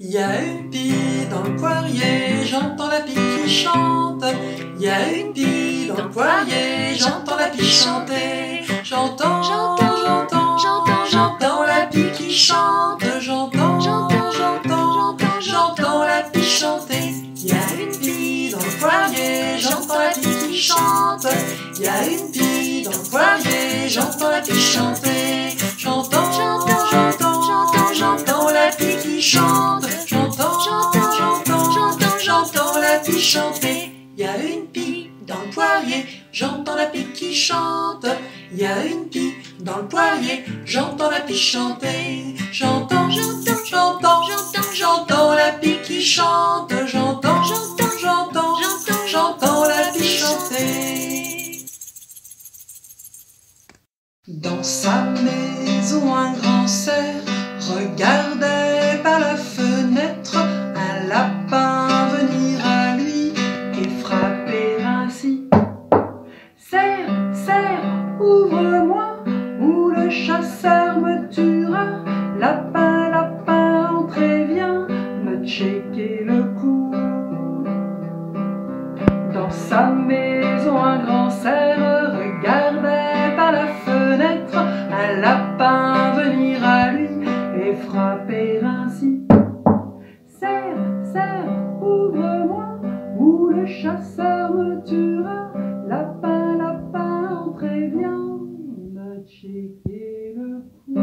Il y a une pie dans le poirier, j'entends la pie qui chante. Il y a une pie dans le poirier, j'entends la pie chanter. J'entends, j'entends, j'entends, j'entends, j'entends la pie qui chante. J'entends, j'entends, j'entends, j'entends, j'entends la pie chanter. Il y a une pie dans le poirier, j'entends la pie qui chante. Il y a une pie dans le poirier, j'entends la pie chanter. Pie chanter. Il y a une pie dans le poirier, j'entends la pie qui chante. Il y a une pie dans le poirier, j'entends la pie chanter. J'entends, j'entends, j'entends, j'entends, j'entends la pie qui chante. J'entends, j'entends, j'entends, j'entends, j'entends la pie chanter. Dans sa maison, un grand cerf regardait lapin venir à lui et frapper ainsi. Serre, serre, ouvre-moi, ou le chasseur me tuera. Lapin, lapin, entrez, viens, me checker le cou.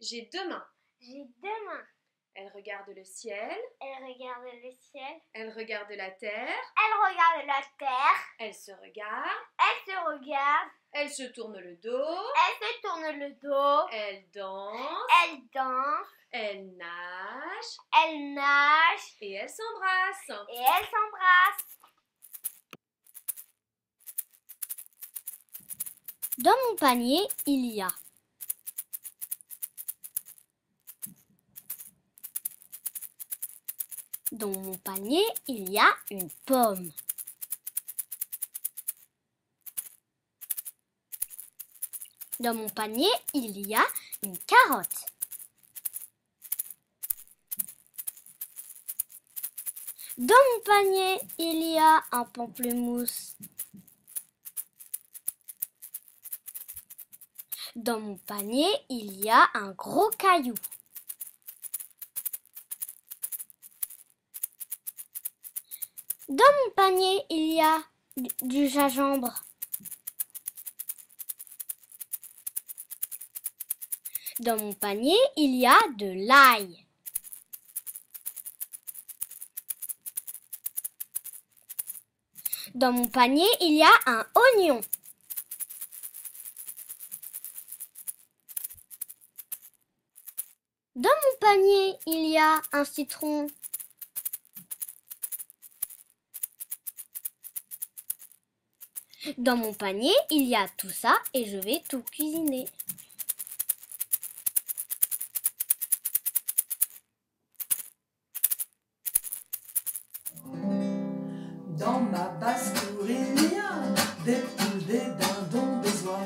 J'ai deux mains. J'ai deux mains. Elle regarde le ciel, Elle regarde le ciel. elle regarde la terre, Elle regarde la terre. elle se regarde, Elle se regarde. elle se tourne le dos, Elle se tourne le dos. elle danse, Elle danse. elle nage Elle nage. et elle s'embrasse. Et elle s'embrasse. Dans mon panier, il y a Dans mon panier, il y a une pomme. Dans mon panier, il y a une carotte. Dans mon panier, il y a un pamplemousse. Dans mon panier, il y a un gros caillou. Dans mon panier, il y a du, gingembre. Dans mon panier, il y a de l'ail. Dans mon panier, il y a un oignon. Dans mon panier, il y a un citron. Dans mon panier, il y a tout ça et je vais tout cuisiner. Dans ma basse-cour, il y a des poules, des dindons, des oies.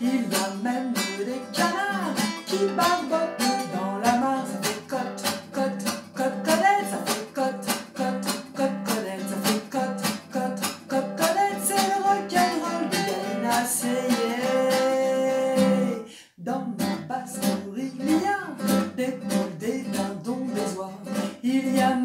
Il y a même des canards qui barbotent dans la main. Il y a